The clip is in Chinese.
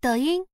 抖音